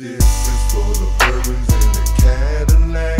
This is for the burbons and the Cadillacs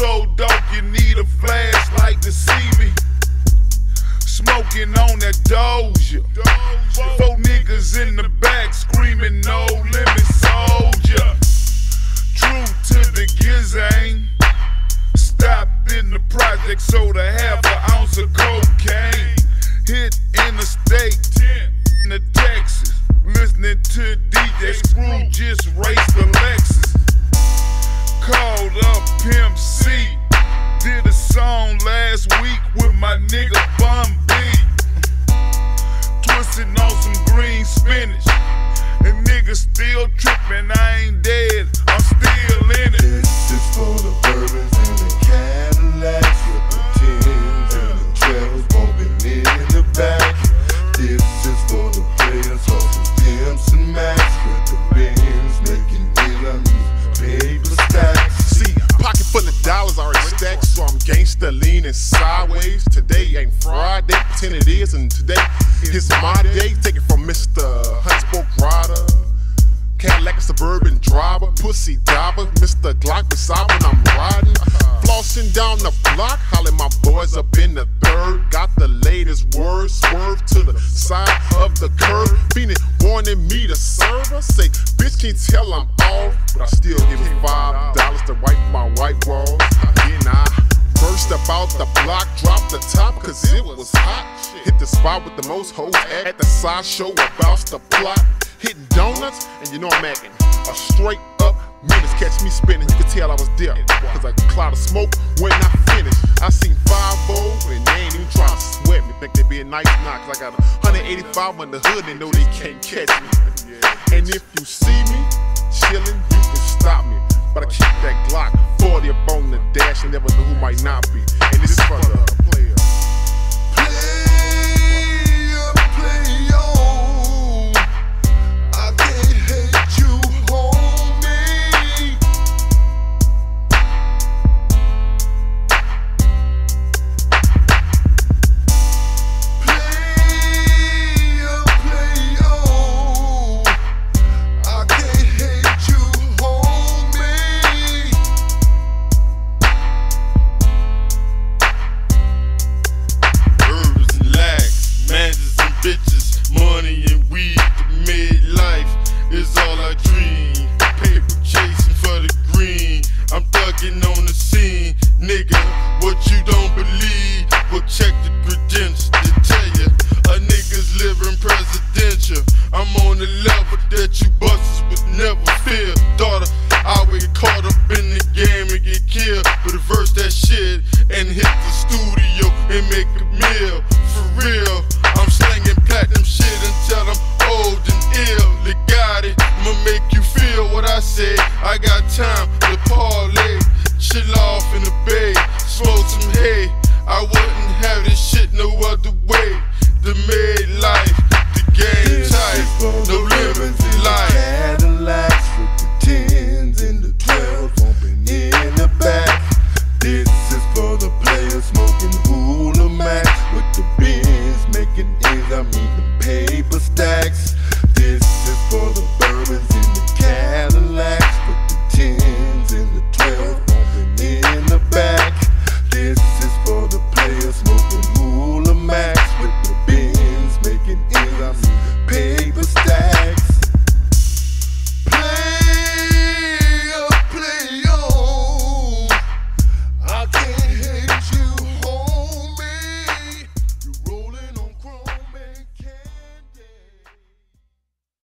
so dark you need a flashlight to see me. Smoking on that Doja. Four niggas in the back screaming no limit soldier. True to the gizang. Stopped in the project, sold a half an ounce of cocaine. Hit interstate, in the Texas. Listening to DJ Screw just raced nigga Bun B. Twisting on some green spinach. And niggas still tripping, I ain't dead, I'm still in it. This is for the burbons and the Cadillacs with the tens and the twelves bumping in the back. This is for the players, hustlers, pimps, and max with the bins making enemies paper stacks. See, pocket full of dollars already stacked, so I'm gangsta leaning sideways. Today ain't Friday, pretend it is, and today is my day. Take it from Mr. Huntspoke Rider. Cadillac a suburban driver, pussy diver, Mr. Glock beside when I'm riding. Flossing down the block, hollering my boys up in the third. Got the latest word, swerve to the side of the curb. Feeling wanting me to serve her. Say, bitch can't tell I'm off, but I still give it five out the block, drop the top, cause it was hot. Hit the spot with the most hoes at the side show about the plot. Hitting donuts, and you know I'm acting a straight up menace. Catch me spinning, you can tell I was there. Cause a cloud of smoke when I finish. I seen 5 and they ain't even trying to sweat me. Think they being nice now, cause I got 185 on the hood, they know they can't catch me. And if you see me chillin', you can stop me. But I keep that Glock 40 up on the dash and never know who might not be. And this is for the player. Player, caught up in the game and get killed. But reverse that shit and hit the studio and make a million.